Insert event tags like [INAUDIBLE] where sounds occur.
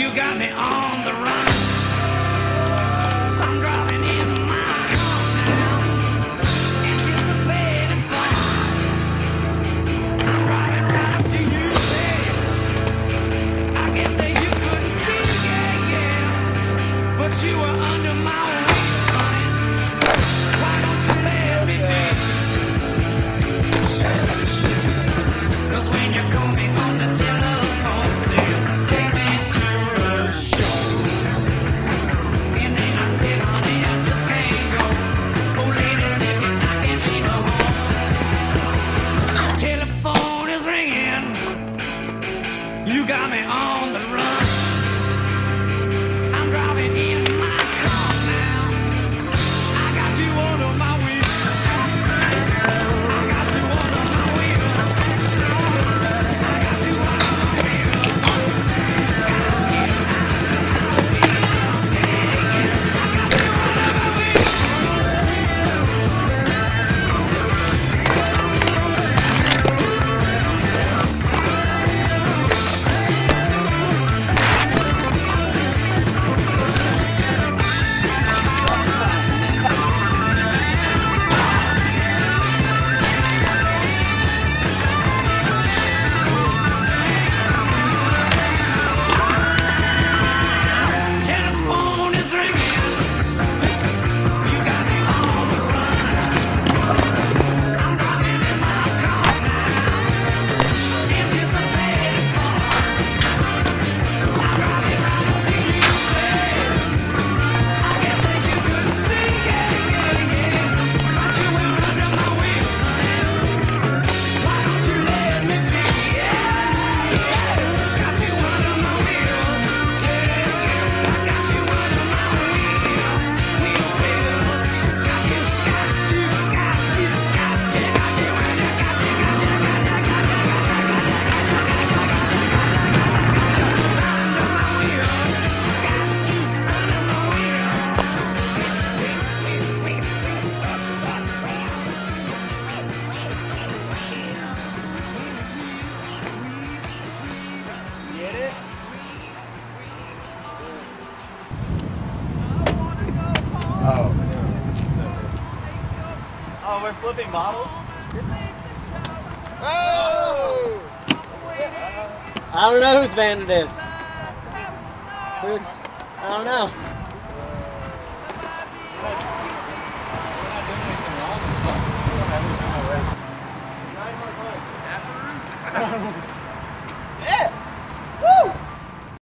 You got me on the run. I'm driving in my car now, anticipating fun. I'm driving right up to you, babe. I you couldn't see, but you were under my. got me on. Oh. Oh, we're flipping models? Oh! I don't know whose van it is. Who's, I don't know. Not. [LAUGHS]